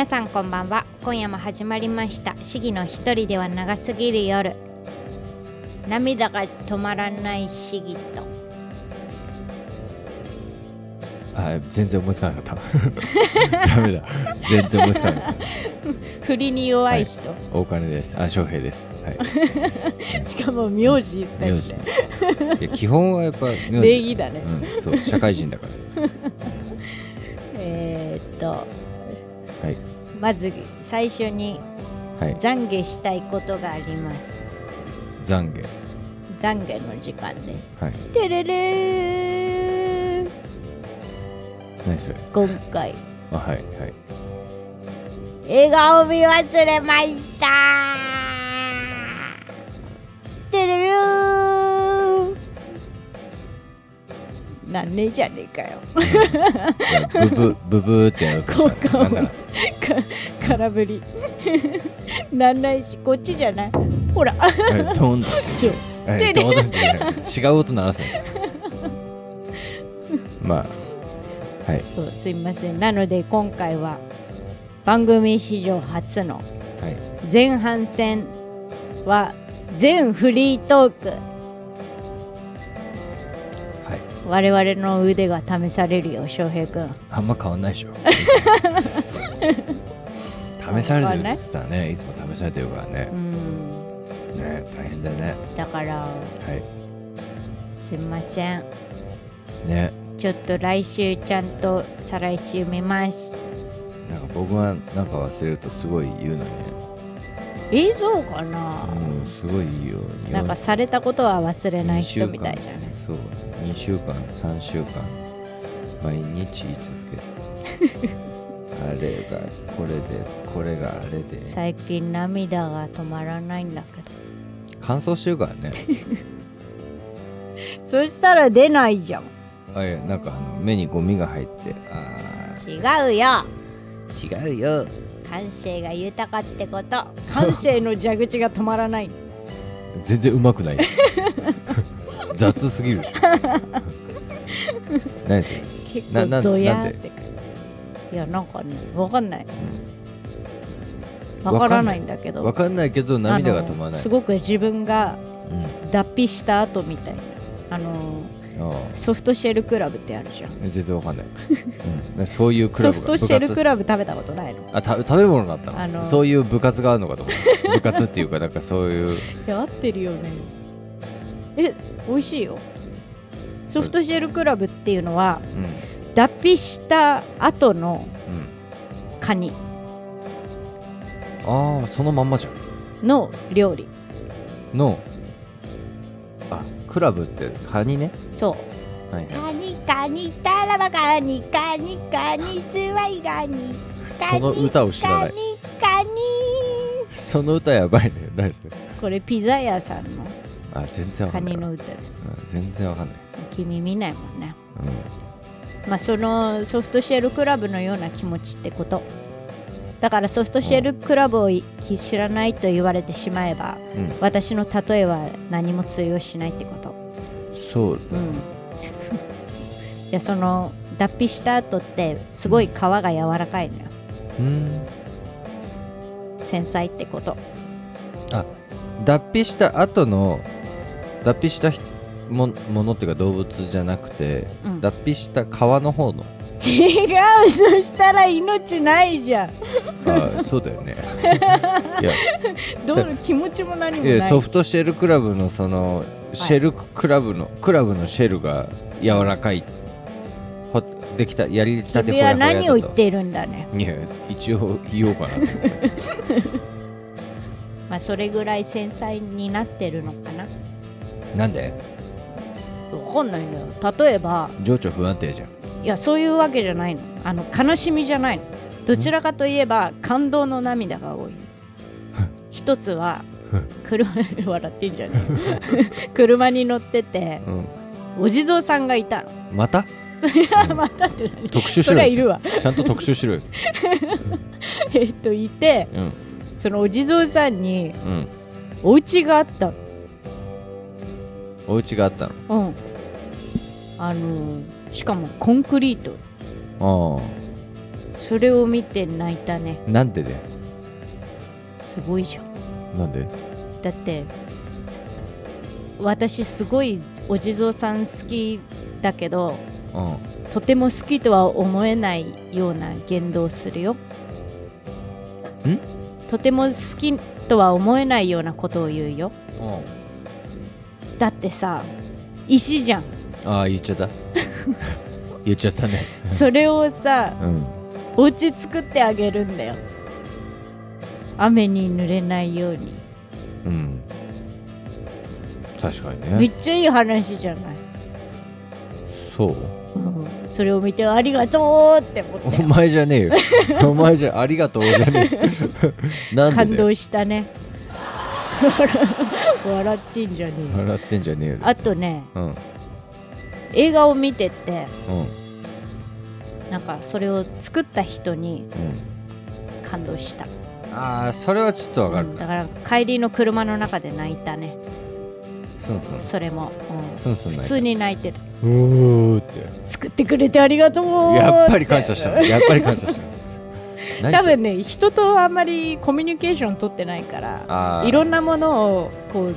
皆さんこんばんは。今夜も始まりました。市議の一人では長すぎる夜。涙が止まらない市議と。あ全然思いつかなかった。ダメだ。全然思いつかなかった。振りに弱い人、大金です。あ翔平です。はい。しかも名字言った名し字。ねいや基本はやっぱ礼儀だね、うんそう。社会人だから。えーっと。はいまず最初にはい。懺悔したいことがあります。懺悔。懺悔の時間ですはい。てれれー。何それ？今回。あはいはい。笑顔見忘れました。てれるー。なんねえじゃねえかよ。ブブブブーってやるか空振り。なんないしこっちじゃない。ほら。ど う。で。もいい違う音鳴らせないまあはい。そうすいません。なので今回は番組史上初のはい。前半戦は全フリートーク。はい。我々の腕が試されるよ翔平くんあんま変わんないでしょ 試されてるって言ったらね。いつも試されてるからね。うん。ね大変だよね。だからはい。すいません。ね。ちょっと来週ちゃんと再来週見ます。なんか僕はなんか忘れるとすごい言うのにね。映像かな？うんすごいいいよ。なんかされたことは忘れない人みたいじゃない？そう。2週間3週間。毎日言い続ける あれがこれでこれがあれで。最近涙が止まらないんだけど。乾燥してるからね。そしたら出ないじゃん。あいやなんかあの目にゴミが入ってあ違うよ。ー違うよ。感性が豊かってこと。感性の蛇口が止まらない。全然うまくない。雑すぎるでしょ。何それ？結構ドヤっていやなんかねわかんない。わからないんだけど。わかんないけど涙が止まらない。すごく自分がうん。脱皮した後みたいな。あのあソフトシェルクラブってあるじゃん。あ全然わかんない、うん。そういうクラブがソフトシェルクラブ食べたことないの。あた食べ物があったの,、あのそういう部活があるのかと思った。部活っていうかなんかそういう。いや合ってるよね。え美味しいよ。ソフトシェルクラブっていうのはうん脱皮した後のうん。カニああそのまんまじゃん。の料理。の。あクラブってカニね。そう。はいはい。カニカニタラバカニカニカニズワイガニ。その歌を知らない。カニカニその歌やばいね。何それこれピザ屋さんのあ全然わかんない。わカニの歌。でうん全然わかんない、君見ないもんね。うまあそのソフトシェルクラブのような気持ちってこと。だからソフトシェルクラブをい知らないと言われてしまえばんうん、私の例えは何も通用しないってこと。そうだうん。いやその脱皮した後ってすごい皮が柔らかいのよ。うん。繊細ってこと。脱皮した後の脱皮したひもものっていうか動物じゃなくて、うん。脱皮した皮の方の。違うそしたら命ないじゃん。あそうだよね。いやどう気持ちも何もない。ソフトシェルクラブのそのシェルクラブの、クラブのシェルが柔らかい。ほできたやりたてほやほやだと。何を言っているんだね。いや一応言おうかな。まあそれぐらい繊細になってるのかな。なんで？わかんないんだよ。例えば情緒不安定じゃん。いやそういうわけじゃないの。あの悲しみじゃないの。どちらかといえば感動の涙が多い。一つは車笑ってんじゃねえ。車に乗っててうん。お地蔵さんがいたの。また？それはまたって何特集しそろいるわ。ちゃんと特集しろよ。えっといてうん。そのお地蔵さんにうん。お家があったのお家があったの。うん。あのしかもコンクリート。ああ。そそれを見て泣いたね。なんでだよすごいじゃん。なんで？だって私すごいお地蔵さん好きだけどうん。とても好きとは思えないような言動をするよ。ん？とても好きとは思えないようなことを言うよ。うんだってさ石じゃん。ああ言っちゃった。言っちゃったね。それをさうん。お家作ってあげるんだよ。雨に濡れないように。うん。確かにめねっちゃいい話じゃない、そう？うん、それを見てありがとうって思って。お前じゃねえよ。お前じゃありがとうじゃねえ 感動したね笑ってんじゃねえよ。笑ってんじゃねえよ。あとねうん。うん映画を見ててなんかそれを作った人にうん。感動した、ああそれはちょっとわかる。うんだから帰りの車の中で泣いたね。スンスン。それも、うん、スンスン普通に泣いてた。うーって。作ってくれてありがとうやっぱり感謝したのやっぱり感謝した多分ね人とあんまりコミュニケーション取ってないからいろんなものをこう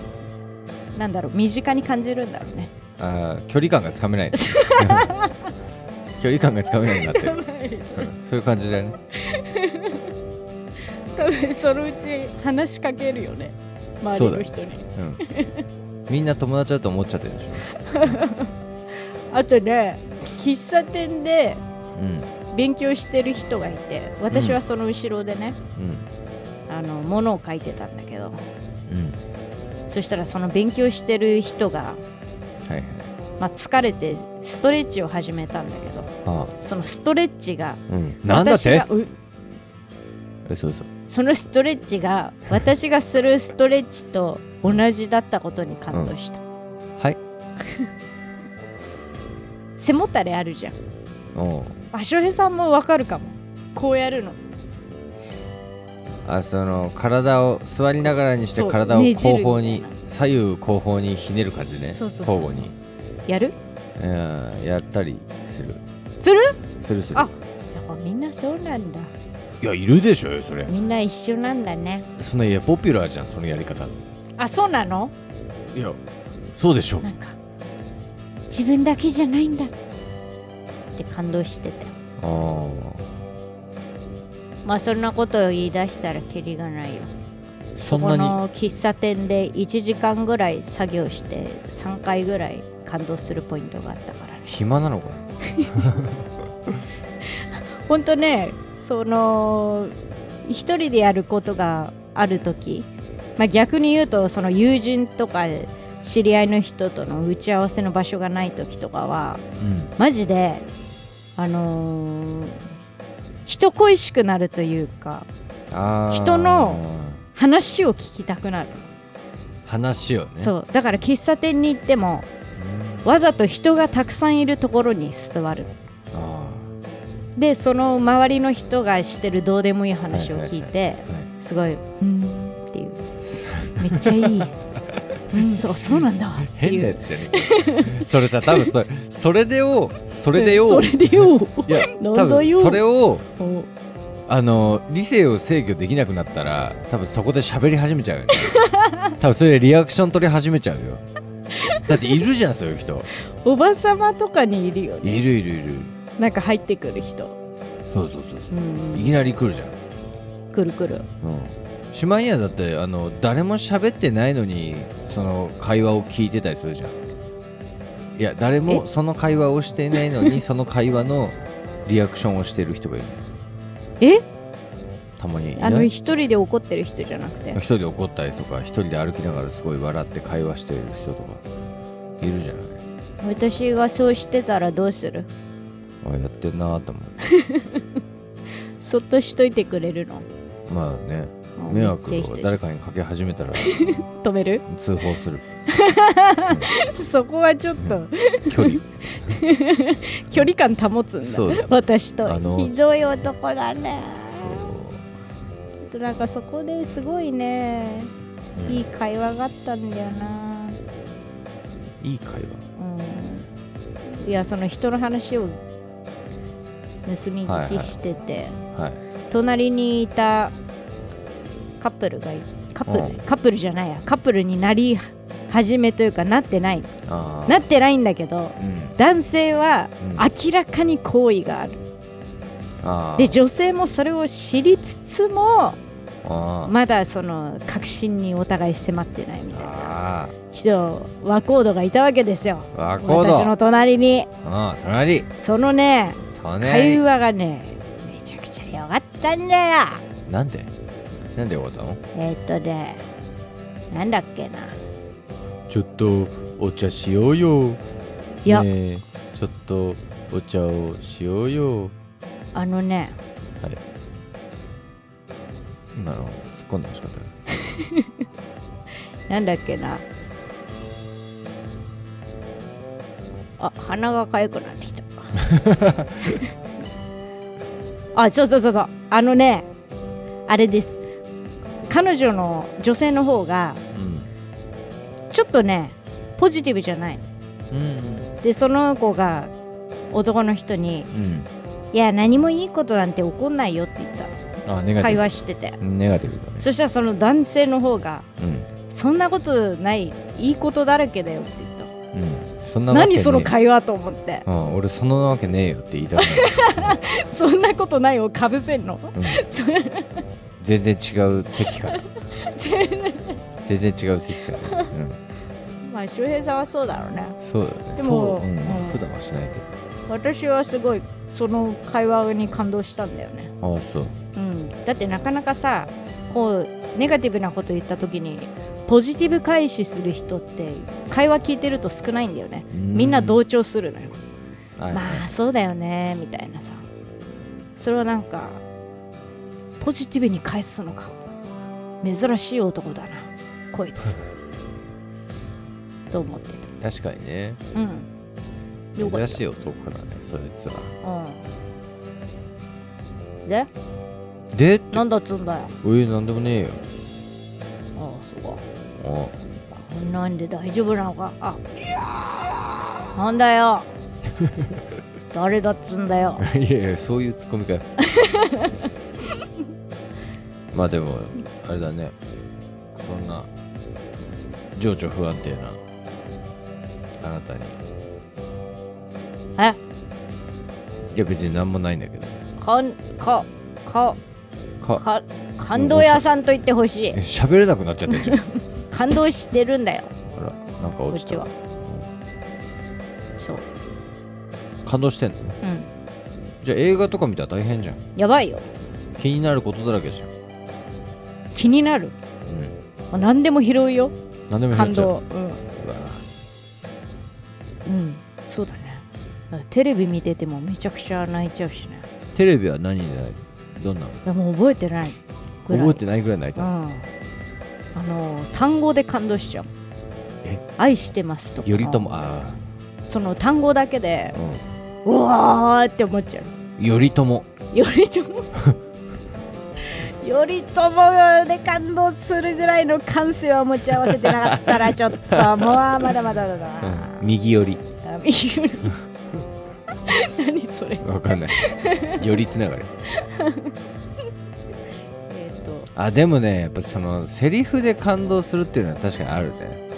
なんだろう身近に感じるんだろうね。あー距離感がつかめない 距離感がつかめないようになってそういう感じだよね。多分そのうち話しかけるよね。周りの人に。うん。みんな友達だと思っちゃってるでし あとね喫茶店でょ勉強してる人がいて私はその後ろでね、うん。うんあの物を書いてたんだけど。うん。そしたらその勉強してる人が、はいはい。まあ、疲れてストレッチを始めたんだけどあそのストレッチがあうん。なんだって？そのストレッチが私がするストレッチと同じだったことに感動した、はい。背もたれあるじゃんあ翔平さんもわかるかも。こうやるの。あその体を座りながらにしてそう体をねじる後方にみたいな左右後方にひねる感じね。そうそうそう。交互に。やる？うんやったりする。する？するする。あやっぱみんなそうなんだ。いやいるでしょよそれ。みんな一緒なんだね。そのいやポピュラーじゃんそのやり方。あそうなの？いやそうでしょ。なんか自分だけじゃないんだって感動してた。よあまあそんなことを言い出したらキリがないよ。あそんなに？この喫茶店で1時間ぐらい作業して3回ぐらい感動するポイントがあったから。ね暇なのかほんとねその一人でやることがある時、まあ、逆に言うとその友人とか知り合いの人との打ち合わせの場所がない時とかはうん。マジであのー人恋しくなるというか人の話を聞きたくなる、話をね。そう。だから喫茶店に行ってもうん。わざと人がたくさんいるところに座る。あでその周りの人がしてるどうでもいい話を聞いて、すごい「うーん」っていう。めっちゃいい うんそうそうなんだ。変なやつじゃねえかそれさ多分それそれでよそれでよそれでよいや多分それをお。あの理性を制御できなくなったら多分そこで喋り始めちゃうよね。多分それでリアクション取り始めちゃうよ。だっているじゃんそういう人。おばさまとかにいるよね。いるいるいる。なんか入ってくる人。そうそうそうう。ん。そういきなり来るじゃん。くるくる。うん。しまいにはだってあの誰も喋ってないのにその会話を聞いてたりするじゃん。いや誰もその会話をしていないのに その会話のリアクションをしてる人がいる。え？たまにいあない？の一人で怒ってる人じゃなくて？一人で怒ったりとか一人で歩きながらすごい笑って会話してる人とかいるじゃない。私がそうしてたらどうする？あやってんなーと思 そっとしといてくれるの？うまあね。あ迷惑を誰かにかけ始めたら止める？通報する。そこはちょっと。距離？距離感保つんだ。私と。ひどい男だね。そう。なんかそこですごいね。うんいい会話があったんだよな、いい会話。うん、いやその人の話を盗み聞きしてて、はい隣にいたカップルがいカップル、うん。カップルじゃないや。カップルになり始めというかなってない。なってないんだけどうん。男性はうん。明らかに好意がある、あー。で女性もそれを知りつつもまだその確信にお互い迫ってないみたいな。あ人和コードがいたわけですよ。私の隣に。隣。そのね会隣話がねめちゃくちゃ良かったんだよ。なんで？なんで終わったの？えーっとねなんだっけな。ちょっとお茶しようよ。いや、ねえちょっとお茶をしようよ。あのね。今の突っ込んでほしかった なんだっけな。あ鼻が痒くなってきた。あそうそうそうそう。あのねあれです彼女の女性の方がちょっとねポジティブじゃない。うん。うんでその子が男の人にうん「いや何もいいことなんて起こんないよ」って言った。会話してて。ネガティブだね。そしたらその男性の方がうん「そんなことないいいことだらけだよ」って言っうん。そんなたわけねえ。何その会話と思って。うん俺そんなわけねえよって言いたくない、そんなことないをかぶせんの？うん。そ 全然違う席から。全然。違う席から、うん、まあ周平さんはそうだろうね。そうだね。でもそう、うん。うん。普段はしないけ私はすごいその会話に感動したんだよね。どあそう。うん。だってなかなかさこうネガティブなこと言った時にポジティブ返しする人って会話聞いてると少ないんだよね。みんな同調するのよ。はい。まあそうだよねみたいなさ。それはなんかポジティブに返すのか。珍しい男だなこいつ。と思って確かにね。たうん。珍しい男だねそいつは。うん。で？で？なんだっつんだよ。おいなんでもねえよ。ああそうか。あこんなんで大丈夫なのか。あなんだよ。誰だっつんだよ。いやいやそういうツッコミかよ まあでもあれだね。そんな情緒不安定なあなたに。え？いや別になんもないんだけど。かんかかか。か感動屋さんと言ってほしい。え喋れなくなっちゃってんじゃん。感動してるんだよ。ほらなんかこっちは。落ちたそう。感動してんの？うん。じゃあ映画とか見たら大変じゃん。やばいよ。気になることだらけじゃん気になる、うまあ、何でも拾うよ。感動。うん、うん、そうだね。テレビ見ててもめちゃくちゃ泣いちゃうしね。テレビは何でないどんなの？いやもう覚えてない。覚えてないぐらい泣いたの？うん、あの単語で感動しちゃう。え？愛してますとか。頼朝？あその単語だけであううわーって思っちゃう。ん頼朝。頼朝頼朝で感動するぐらいの感性を持ち合わせてなかったらちょっともうまだまだだな、うん。右寄り。あ右寄り。何それ。わかんない。寄りつながり。えっ、と。あでもねやっぱそのセリフで感動するっていうのは確かにあるね。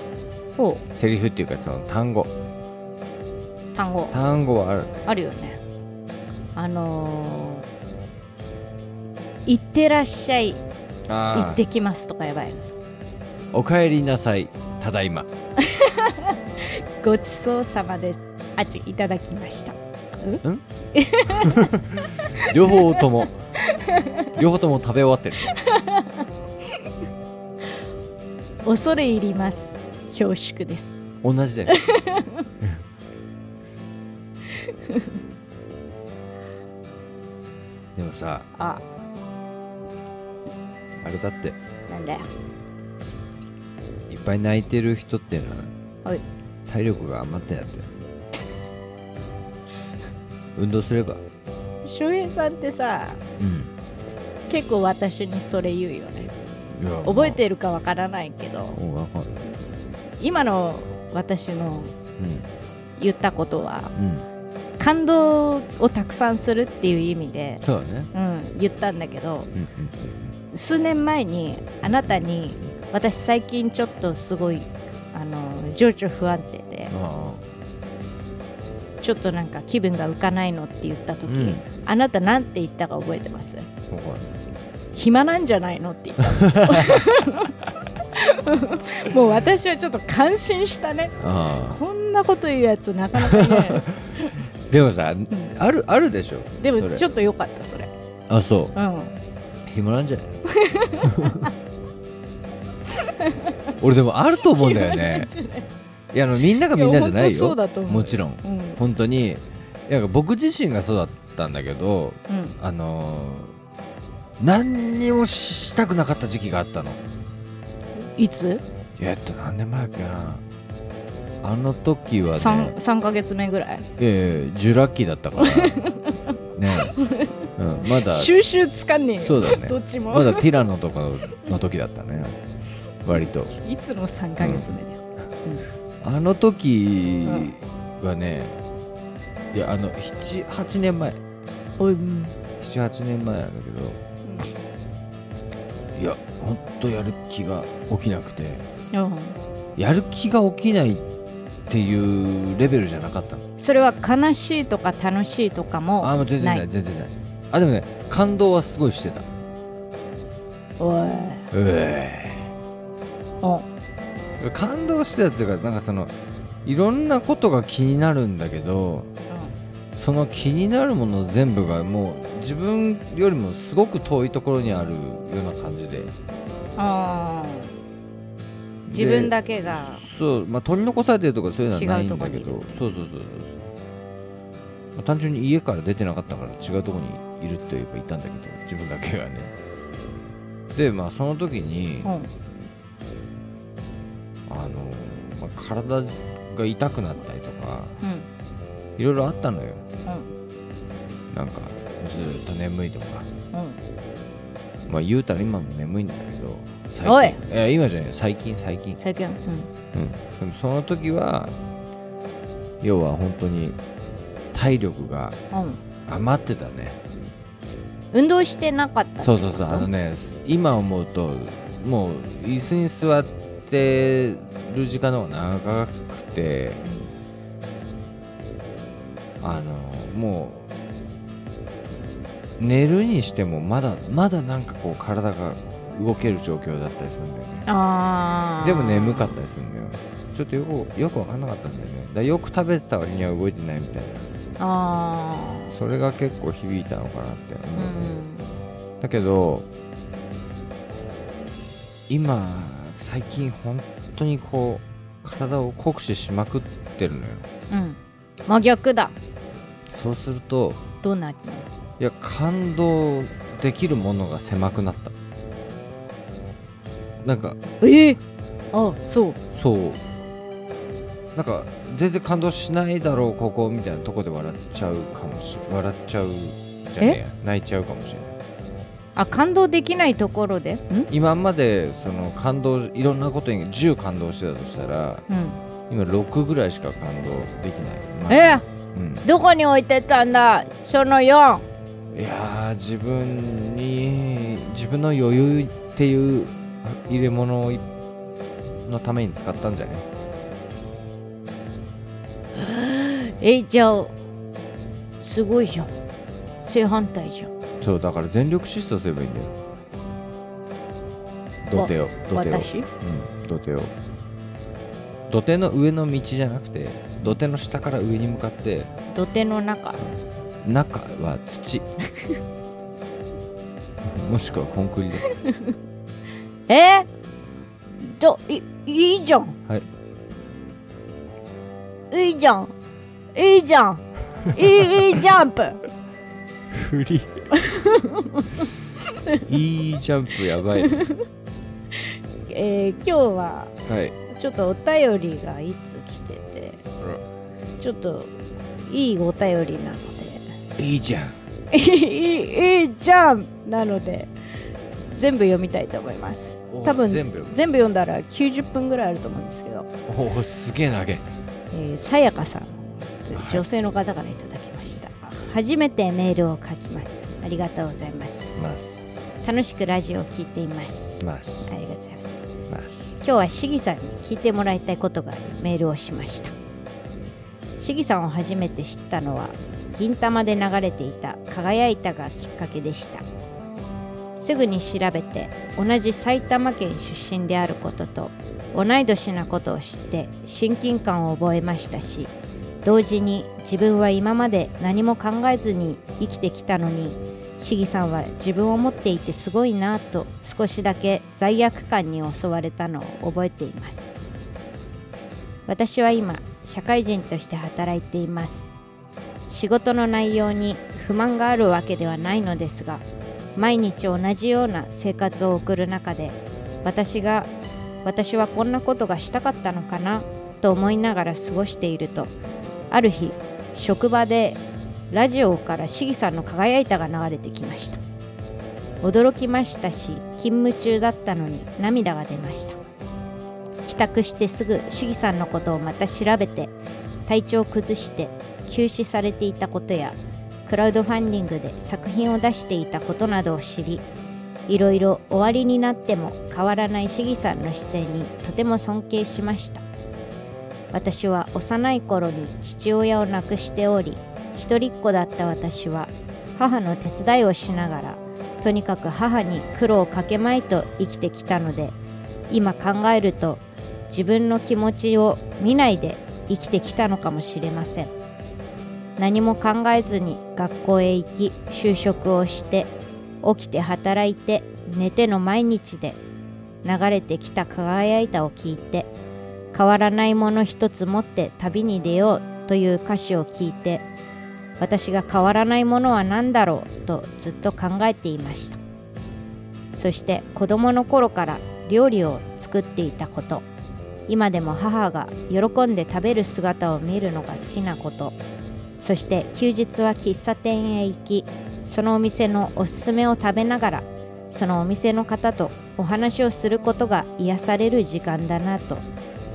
ほセリフっていうかその単語。う単語。単語はあるね。あるよね。あのー、行ってらっしゃい。行あってきますとかやばい。おかえりなさい。ただいま。ごちそうさまです。あちいただきました。両方とも。両方とも食べ終わってる。恐れ入ります。恐縮です。同じだよ。でもさああれだって。なんだよいっぱい泣いてる人っていうのははい。体力が余ってんだって。運動すれば。翔平さんってさうん。結構私にそれ言うよね。いや覚えてるかわからないけどうんわかんない今の私の言ったことはうん。うん感動をたくさんするっていう意味で、そうだね。うん、言ったんだけどうんうん数年前にあなたに私最近ちょっとすごいあの情緒不安定であちょっとなんか気分が浮かないのって言った時、うん。あなたなんて言ったか覚えてます？暇なんじゃないのって言ったんですよ。もう私はちょっと感心したね。あこんなこと言うやつなかなかね、あ でもさあるあるでしょでもちょっと良かったそれ。あそう。うん暇なんじゃない 俺でもあると思うんだよね。いやあのみんながみんなじゃないよ。もちろん。うん。本当になんか僕自身がそうだったんだけどうん。あのー何にもしたくなかった時期があったの。いつ？えっと何年前だっけな。あの時はね。3, 3ヶ月目ぐらい。ええジュラ紀だったから。ね、うん、まだ。収集つかんねえよ。そうだね。どっちも、まだティラノとかの時だったね。割と。いつの3ヶ月目だよ、あの時はね、いやあの78年前。おいうん。78年前なんだけどいやほんとやる気が起きなくて。うん。やる気が起きないっていうレベルじゃなかったの。それは悲しいとか楽しいとかもあもう全然ない。全然ないあでもね感動はすごいしてた。おい。えお。え感動してたっていうかなんかそのいろんなことが気になるんだけどその気になるもの全部がもう自分よりもすごく遠いところにあるような感じで。あー自分だけが。そうまあ取り残されてるとかそういうのはないんだけど。そうそうそうそう、まあ単純に家から出てなかったから違うところにいるって言えばいたんだけど自分だけがね。でまあその時にうん。あの、まあ、体が痛くなったりとかうん。いろいろあったのよ。うん。なんかずーっと眠いとか。うん。まあ言うたら今も眠いんだけど最近。いや今じゃない最近最近。最近。うん。うん。でもその時は要は本当に体力がうん余ってたね。運動してなかったそうそうそうあのね今思うともう椅子に座ってる時間の方が長くてあのもう寝るにしてもまだまだなんかこう体が動ける状況だったりするんだよね。でも眠かったりするんだよ。ちょっとよくよく分かんなかったんだよね。だよく食べてた割には動いてないみたいな。あそれが結構響いたのかなってあ思う、うんだけど今最近本当にこう体を酷使しまくってるのよ。うん。真逆だ。そうするとどうなるいや感動できるものが狭くなった。なんかのえー、あそう。そうなんか全然感動しないだろうここみたいなとこで笑っちゃうかもし笑っちゃうじゃねえや。泣いちゃうかもしれない。あ感動できないところで？ん？今までその感動いろんなことに10感動してたとしたらうん。今6ぐらいしか感動できない、え？うん、どこに置いてたんだ？その4いやー自分に自分の余裕っていう入れ物のために使ったんじゃないえじゃあすごいじゃん。正反対じゃん。そうだから全力疾走すればいいんだよ。土手を土手を。私？うん土手を。土手の上の道じゃなくて土手の下から上に向かって。土手の中？中は土。もしくはコンクリで え？ー、どいいいじゃん。はい。いいじゃんいいじゃん。いいいいジャンプ。振り いいジャンプやばい。ねえー、今日ははい。ちょっとお便りがいつ来ててちょっといいお便りなのいいじゃん。でいいいいじゃんなので全部読みたいと思います。お多分全部？全部読んだら90分ぐらいあると思うんですけど。おおすげえ投げ。えーさやかさん女性の方からいただきま初めてメールを書きます。ありがとうございます。楽しくラジオを聞いています。ありがとうございます。今日はしぎさんに聞いてもらいたいことがメールをしました。しぎさんを初めて知ったのは銀玉で流れていた「輝いた」がきっかけでした。すぐに調べて同じ埼玉県出身であることと同い年なことを知って親近感を覚えましたし同時に自分は今まで何も考えずに生きてきたのに市議さんは自分を持っていてすごいなと少しだけ罪悪感に襲われたのを覚えています。私は今社会人として働いています。仕事の内容に不満があるわけではないのですが毎日同じような生活を送る中で私が私はこんなことがしたかったのかなと思いながら過ごしているとある日職場でラジオから市議さんの輝いたが流れてきました。驚きましたし勤務中だったのに涙が出ました。帰宅してすぐ市議さんのことをまた調べて体調を崩して休止されていたことやクラウドファンディングで作品を出していたことなどを知りいろいろ終わりになっても変わらない市議さんの姿勢にとても尊敬しました。私は幼い頃に父親を亡くしており一人っ子だった私は母の手伝いをしながらとにかく母に苦労をかけまいと生きてきたので今考えると自分の気持ちを見ないで生きてきたのかもしれません。何も考えずに学校へ行き就職をして起きて働いて寝ての毎日で流れてきた輝いたを聞いて変わらないもの一つ持って旅に出ようという歌詞を聞いて私が変わらないものは何だろうとずっと考えていました。そして子供の頃から料理を作っていたこと。今でも母が喜んで食べる姿を見るのが好きなこと。そして休日は喫茶店へ行きそのお店のおすすめを食べながらそのお店の方とお話をすることが癒される時間だなと。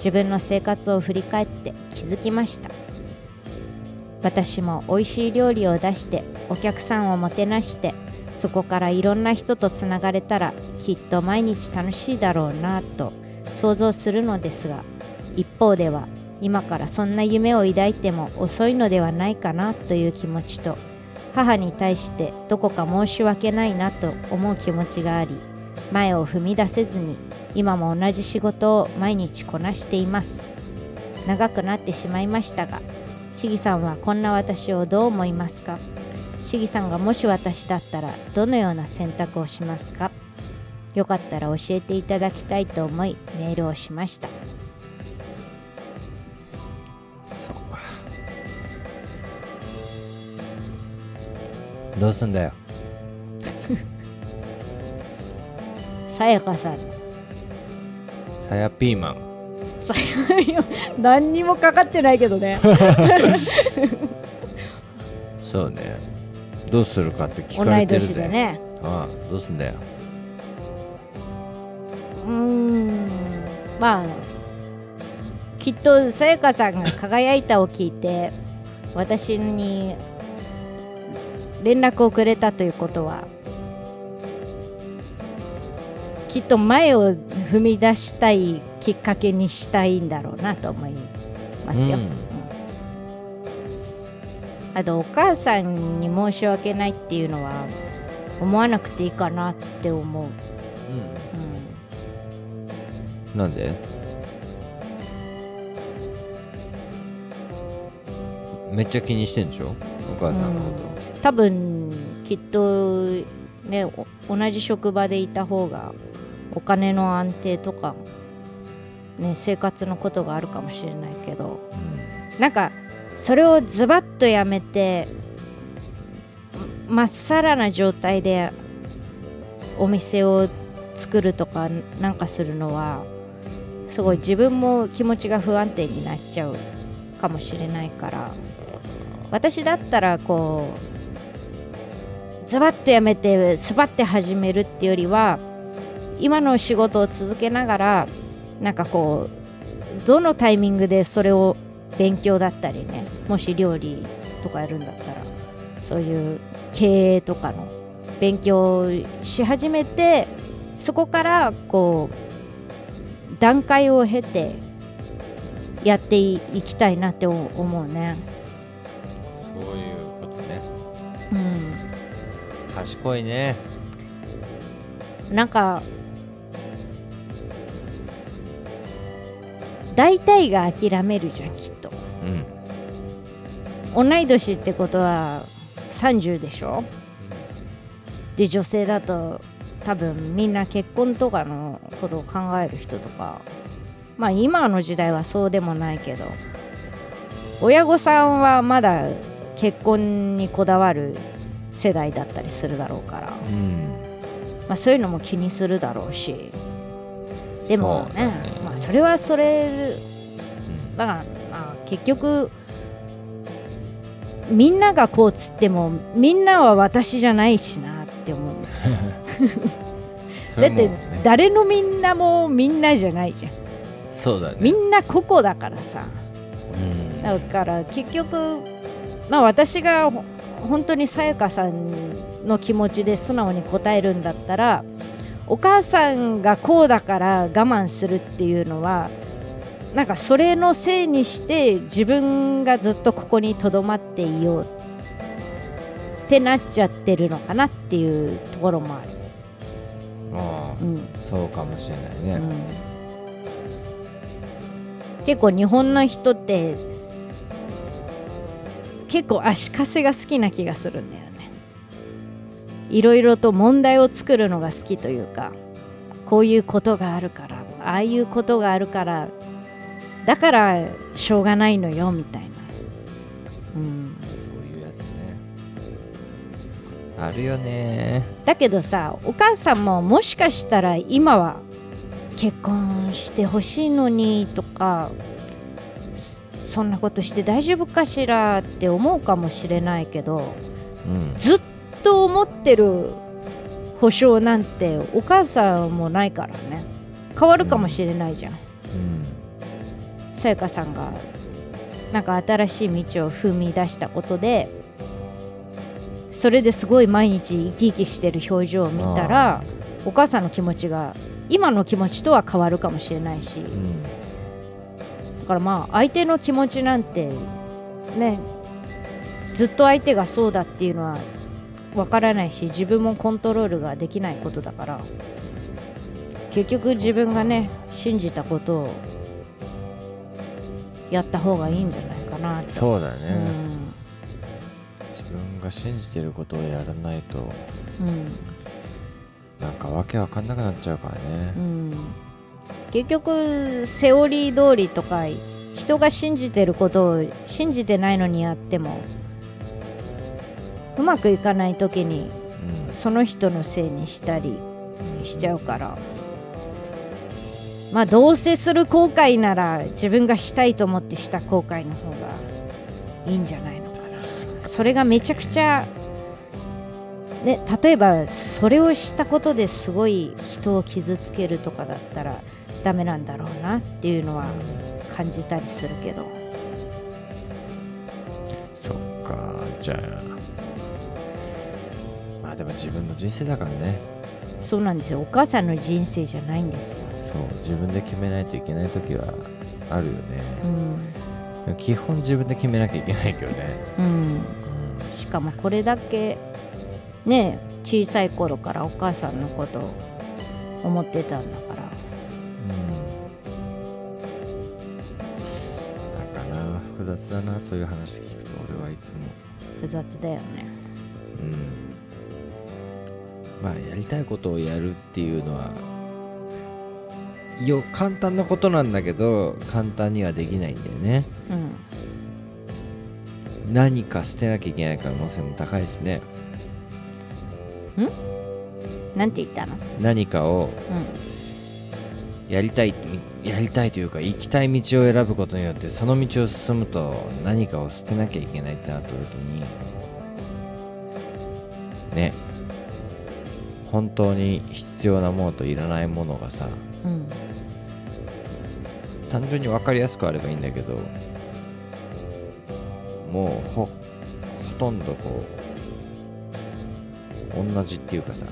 自分の生活を振り返って気づきました。私も美味しい料理を出してお客さんをもてなしてそこからいろんな人とつながれたらきっと毎日楽しいだろうなと想像するのですが一方では今からそんな夢を抱いても遅いのではないかなという気持ちと母に対してどこか申し訳ないなと思う気持ちがあり前を踏み出せずに今も同じ仕事を毎日こなしています。長くなってしまいましたが市議さんはこんな私をどう思いますか？市議さんがもし私だったらどのような選択をしますか？よかったら教えていただきたいと思いメールをしました。そっか。どうすんだよ。さやかさん。さやピーマン。さや 何にもかかってないけどね。そうね。どうするかって聞同いかれてるぜ。年でね。ああどうすんだよ。うーん。まあきっとさやかさんが輝いたを聞いて私に連絡をくれたということはきっと前を踏み出したいきっかけにしたいんだろうなと思いますよ、うん。うん。あとお母さんに申し訳ないっていうのは思わなくていいかなって思う、うん。うん。なんで？めっちゃ気にしてんでしょ？お母さんのこ多分きっとねお同じ職場でいた方がお金の安定とか、ね、生活のことがあるかもしれないけどと、うん。なんかそれをズバッとやめてまっさらな状態でお店を作るとかなんかするのはすごい自分も気持ちが不安定になっちゃうかもしれないから私だったらこうズバッとやめてスパッて始めるっていうよりは今の仕事を続けながらなんかこうどのタイミングでそれを勉強だったりねもし料理とかやるんだったらそういう経営とかの勉強をし始めてそこからこう段階を経てやっていきたいなって思うね。そういうことね。うん。賢いね。なんか大体が諦めるじゃんきっと。うん。同い年ってことは30でしょ？で女性だと多分みんな結婚とかのことを考える人とか。まあ今の時代はそうでもないけど。親御さんはまだ結婚にこだわる世代だったりするだろうから、うん。まあ、そういうのも気にするだろうしでもねね。まあ、それはそれうんだから、まあ、結局みんながこうつってもみんなは私じゃないしなって思う。だって誰のみんなもみんなじゃないじゃん。そうだね。みんな個々だからさ。うん。だから結局まあ私がほ本当にさやかさんの気持ちで素直に答えるんだったらお母さんがこうだから我慢するっていうのはなんかそれのせいにして自分がずっとここにとどまっていようってなっちゃってるのかなっていうところもある。ああうん。そうかもしれないね、うん。結構日本の人って結構足かせが好きな気がするねいろいろと問題を作るのが好きというかこういうことがあるからああいうことがあるからだからしょうがないのよみたいな、うん、そういうやつね。あるよね。だけどさお母さんももしかしたら今は結婚してほしいのにとかそそんなことして大丈夫かしらって思うかもしれないけどうん。ずっと思ってる保証なんてお母さんもないからね。変わるかもしれないじゃん。うんさやかさんがなんか新しい道を踏み出したことでそれですごい毎日生き生きしてる表情を見たらお母さんの気持ちが今の気持ちとは変わるかもしれないし。うんだからまあ相手の気持ちなんてねずっと相手がそうだっていうのはわからないし自分もコントロールができないことだから。結局自分がね信じたことをやった方がいいんじゃないかなって。そうだね、うん。自分が信じてることをやらないとうん。なんかわけわかんなくなっちゃうからね。うん。結局セオリー通りとか人が信じてることを信じてないのにやってもうまくいかない時にうん。その人のせいにしたりしちゃうから。まあどうせする後悔なら自分がしたいと思ってした後悔の方がいいんじゃないのかな。それがめちゃくちゃね例えばそれをしたことですごい人を傷つけるとかだったらダメなんだろうなっていうのは感じたりするけど。そっかじゃあでも自分の人生だからね。そうなんですよ。お母さんの人生じゃないんです。よ、そう自分で決めないといけない時はあるようん。ね基本自分で決めなきゃいけないけどね。うん、うんしかもこれだけね小さい頃からお母さんのことを思ってたんだから。だから複雑だなそういう話聞くと。俺はいつも。複雑だよね。うんまあやりたいことをやるっていうのはよ簡単なことなんだけど簡単にはできないんだよね。うん。何か捨てなきゃいけない可能性も高いしね。なんて言ったの？何かをうん。やりたいやりたいというか行きたい道を選ぶことによってその道を進むと何かを捨てなきゃいけないってなった時にね本当に必要なものといらないものがさうん単純に分かりやすくあればいいんだけどもうほほとんどこう同じっていうかさ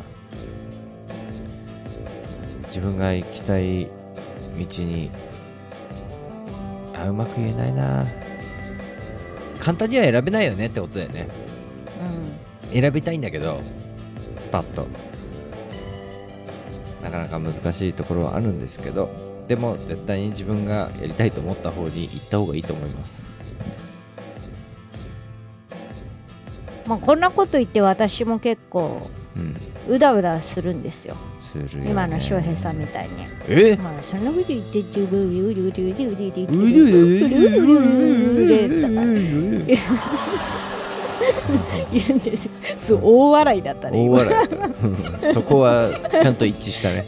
自分が行きたい道にあうまく言えないな。簡単には選べないよねってことだよね。選びたいんだけどスパッとなかなか難しいところはあるんですけどでも絶対に自分がやりたいと思った方に行った方がいいと思います。まあこんなこと言って私も結構うだうだするんですよ。するよ、ね、今の翔平さんみたいに。え？まあそんなこと言って自分うるうるうるうるうるうるうるうるうる言うんですよ。そう大笑いだったね今。大笑いだった。うん。そこはちゃんと一致したね、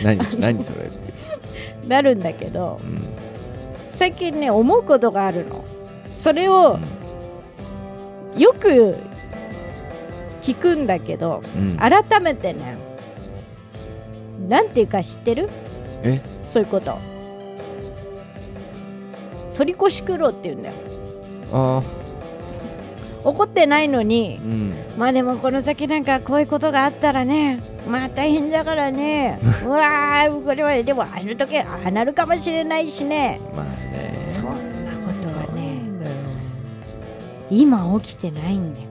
うん、何何それなるんだけどうん。最近ね思うことがあるの。それをよく聞くんだけどうん、改めてねなんていうか知ってる？え？そういうこと。取り越し苦労って言うんだよ。あ怒ってないのに。ーうん。まあでもこの先なんかこういうことがあったらねまあ大変だからね。うわーこれはでもあの時ああなるかもしれないしね。まあね。そんなことはね。今起きてないんだよ。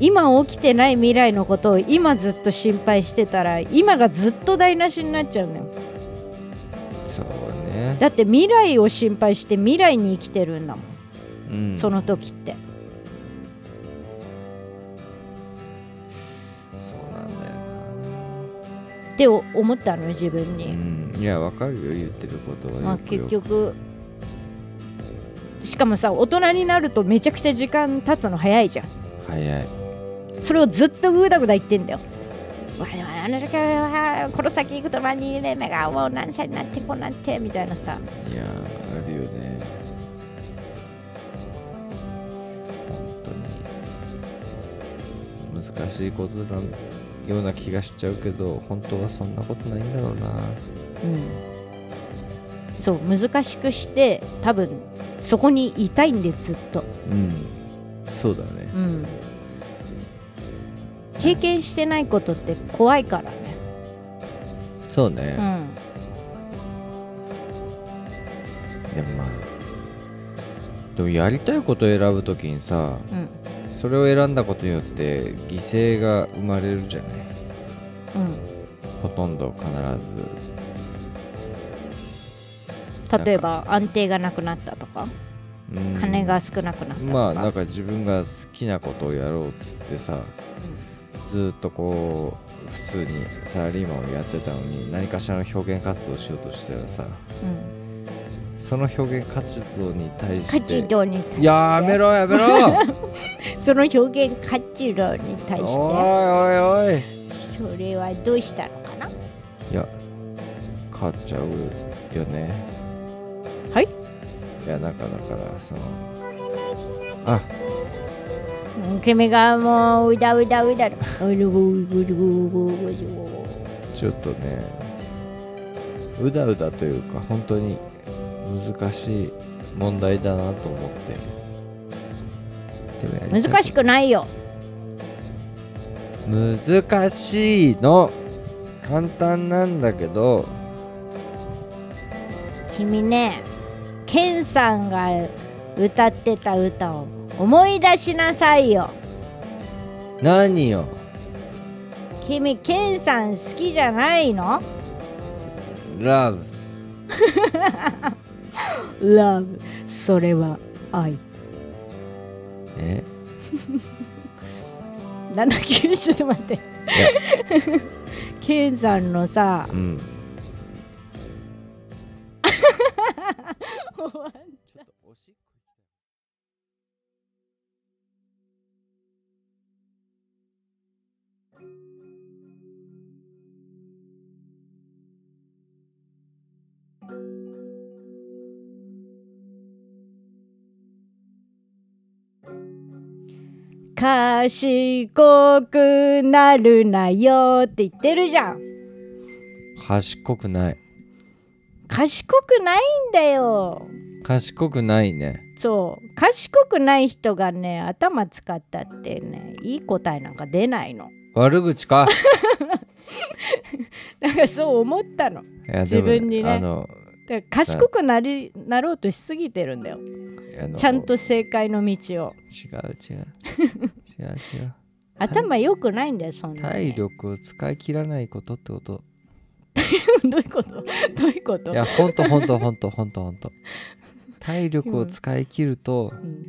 今起きてない未来のことを今ずっと心配してたら今がずっと台無しになっちゃうのよ。そうね、だって未来を心配して未来に生きてるんだもん、うん、その時ってって思ったの自分なに、うん。いやわかるよ言ってることは。まあ結局しかもさ大人になるとめちゃくちゃ時間経つの早いじゃん。早い。それをずっとぐだぐだ言ってんだよ。この先行くと何年目がもう何歳になってこうなってみたいなさ。いやあるよね。本当に。難しいことなような気がしちゃうけど本当はそんなことないんだろうな。うん。そう難しくして多分そこにいたいんでずっと、うん。そうだね。うん、経験してないことって怖いからね、そうね。う、ん、でもまあでもやりたいことを選ぶときにさうんそれを選んだことによって犠牲が生まれるじゃない。うん。ほとんど必例えば安定がなくなったとかず、うん。金が少なくなったとか、まあなんか自分が好きなことをやろうっつってさずーっとこう普通にサラリーマンをやってたのに何かしらの表現活動をしようとしたらさうんその表現活動に対し活て動に対して。やめろやめろ。その表現活動に対おいして。おいおいそれはどうしたのかな？いや変わっちゃうよね。はい？いやなんかだからその。あ。うん君がもううだうだうだちょっとね。うだうだというか本当に難しい問題だなと思って。難しくないよ。難しいの簡単なんだけど。君ねケンさんが歌ってた歌を思い出しなさいよ。何よ。君ケンさん好きじゃないの？ラブ ?Love. それは愛。え？なんだっけちょっと待って。ケンさんのさうん。ちょっと賢くなるなよって言ってるじゃん。賢くない。賢くないんだよ。賢くないね。そう。賢くない人がね頭使ったってねいい答えなんか出ないの。悪口か？なんかそう思ったの。自分にね。あのだから賢くなりなろうとしすぎてるんだよ。ちゃんと正解の道を。違う違う。違う違う。頭良くないんだよそんな体力を使い切らないことってこと。どういうこと？どういうこと？いやほんとほんとほんとほんとほんと。体力を使い切ると、うん。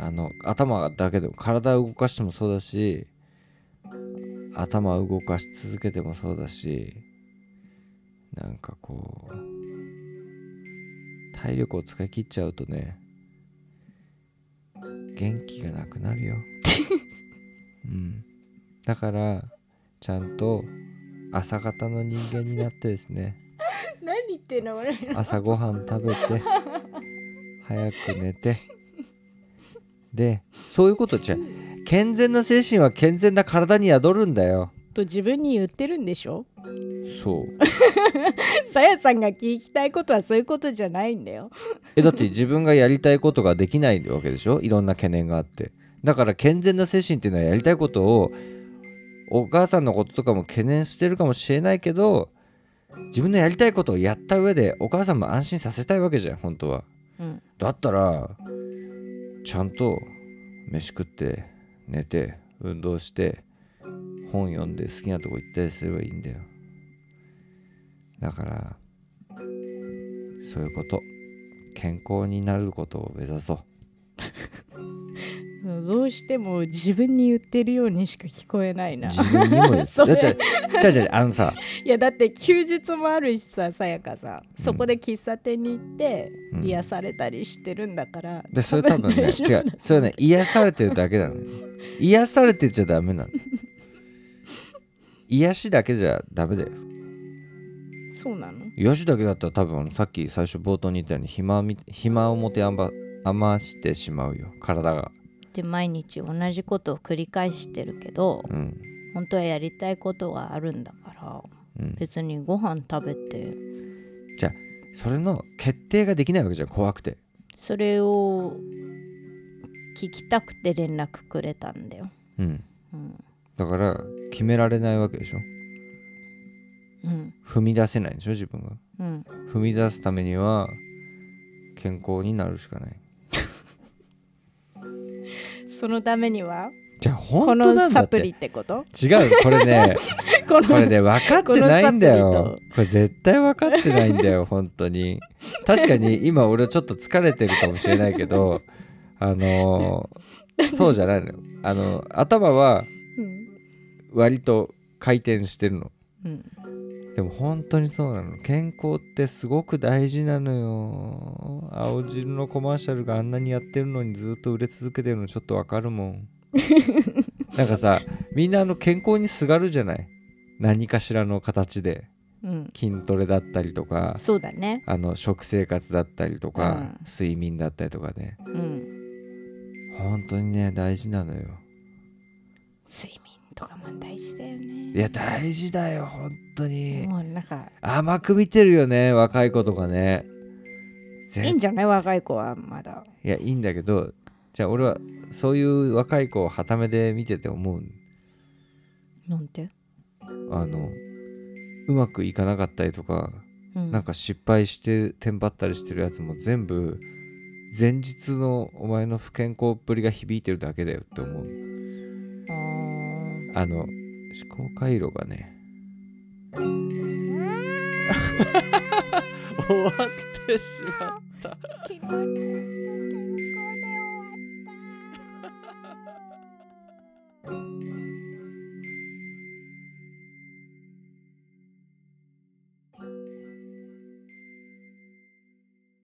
あの頭だけでも体を動かしてもそうだし頭を動かし続けてもそうだしなんかこう体力を使い切っちゃうとね元気がなくなるよ、うん、だからちゃんと朝方の人間になってですね。何言ってんの俺朝ごはん食べて早く寝て。でそういうことじゃ健全な精神は健全な体に宿るんだよ。と自分に言ってるんでしょ？そう。さやさんが聞きたいことはそういうことじゃないんだよ。えだって自分がやりたいことができないわけでしょ？いろんな懸念があって。だから健全な精神っていうのはやりたいことをお母さんのこととかも懸念してるかもしれないけど自分のやりたいことをやった上でお母さんも安心させたいわけじゃん本当は。うん。だったらちゃんと飯食って寝て運動して本読んで好きなとこ行ったりすればいいんだよだからそういうこと健康になることを目指そう。どうしても自分に言ってるようにしか聞こえないな。自分にも言っゃゃ あのさ、いやだって休日もあるしささやかさそこで喫茶店に行ってうん。癒されたりしてるんだから、でそれ多分ね違う。それね癒されてるだけなの。癒されてちゃダメなの。癒しだけじゃダメだよそうなの？癒しだけだったら多分さっき最初冒頭に言ったように暇み暇を持て余余してしまうよ。体が。で毎日同じことを繰り返してるけどうん。本当はやりたいことがあるんだからうん。別にご飯食べて。それの決定ができないわけじゃん怖くて。それを聞きたくて連絡くれたんだよ、うん。うん。だから決められないわけでしょ？うん踏み出せないでしょ自分が。うん、踏み出すためには健康になるしかない。そのためには？じゃあこ本当のなサプリってこと？違うこれね これね分かってないんだよ。これ絶対分かってないんだよ本当に。確かに今俺ちょっと疲れてるかもしれないけどあのーそうじゃないのよ。あの頭はうん。割と回転してるの。うんでも本当にそうなの。健康ってすごく大事なのよ。青汁のコマーシャルがあんなにやってるのにずっと売れ続けてるのちょっとわかるもん。なんかさみんなあの健康にすがるじゃない？何かしらの形で。うん、筋トレだったりとか。そうだね。あの食生活だったりとか、うん。睡眠だったりとかね。うん。本当にね大事なのよ。睡眠とかも大事だよね。いや大事だよ本当に。もうなんか甘く見てるよね若い子とかね。いいんじゃない若い子はまだ。いやいいんだけどじゃあ俺はそういう若い子をはためで見てて思うなんて、あのうまくいかなかったりとか、うん、なんか失敗してテンパったりしてるやつも全部前日のお前の不健康っぷりが響いてるだけだよって思うああの思考回路がね。終わってしまった。ー気